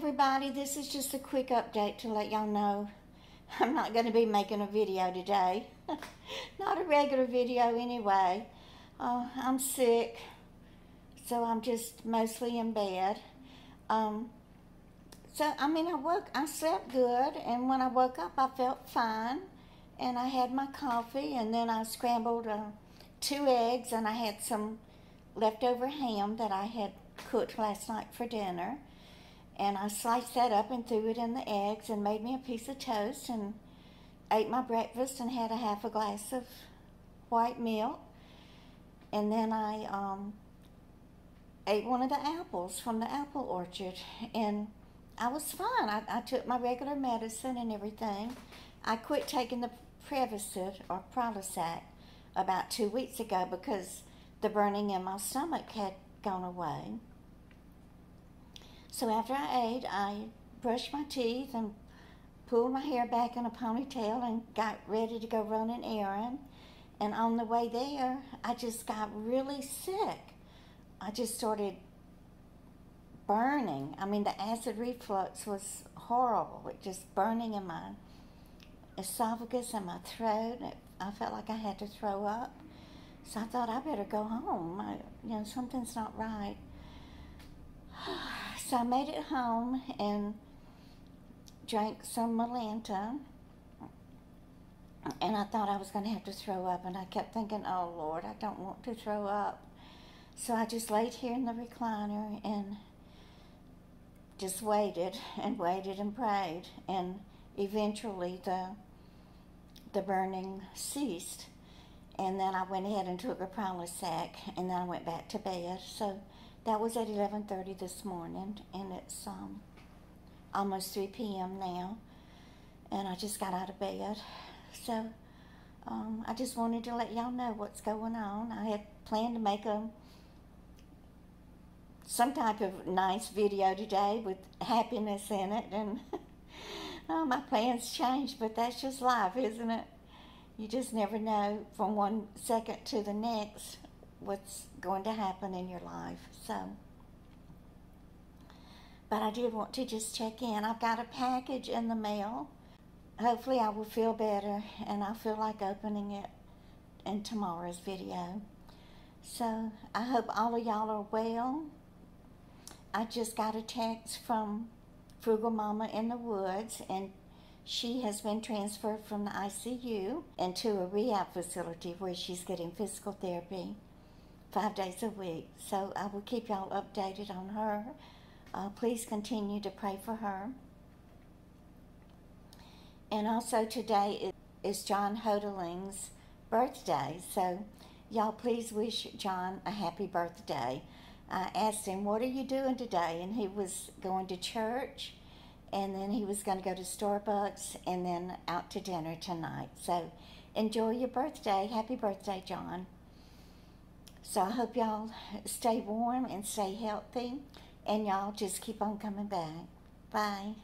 everybody. This is just a quick update to let y'all know I'm not going to be making a video today. not a regular video anyway. Uh, I'm sick, so I'm just mostly in bed. Um, so, I mean, I woke, I slept good, and when I woke up, I felt fine. And I had my coffee, and then I scrambled uh, two eggs, and I had some leftover ham that I had cooked last night for dinner. And I sliced that up and threw it in the eggs and made me a piece of toast and ate my breakfast and had a half a glass of white milk. And then I um, ate one of the apples from the apple orchard. And I was fine. I, I took my regular medicine and everything. I quit taking the Prevacid or Prilosec about two weeks ago because the burning in my stomach had gone away. So after I ate, I brushed my teeth and pulled my hair back in a ponytail and got ready to go run an errand. And on the way there, I just got really sick. I just started burning. I mean, the acid reflux was horrible. It just burning in my esophagus and my throat. I felt like I had to throw up. So I thought I better go home. I, you know, something's not right. So I made it home and drank some Mylanta. And I thought I was going to have to throw up. And I kept thinking, oh, Lord, I don't want to throw up. So I just laid here in the recliner and just waited and waited and prayed. And eventually the, the burning ceased. And then I went ahead and took a Prilosec, and then I went back to bed. So that was at 11.30 this morning, and it's um, almost 3 p.m. now, and I just got out of bed. So um, I just wanted to let y'all know what's going on. I had planned to make a some type of nice video today with happiness in it, and oh, my plans changed, but that's just life, isn't it? You just never know from one second to the next what's going to happen in your life. So, but I did want to just check in. I've got a package in the mail. Hopefully I will feel better and I feel like opening it in tomorrow's video. So I hope all of y'all are well. I just got a text from Frugal Mama in the Woods and she has been transferred from the ICU into a rehab facility where she's getting physical therapy five days a week. So I will keep y'all updated on her. Uh, please continue to pray for her. And also today is John Hodeling's birthday. So y'all please wish John a happy birthday. I asked him, what are you doing today? And he was going to church and then he was going to go to Starbucks and then out to dinner tonight. So enjoy your birthday. Happy birthday, John. So I hope y'all stay warm and stay healthy, and y'all just keep on coming back. Bye.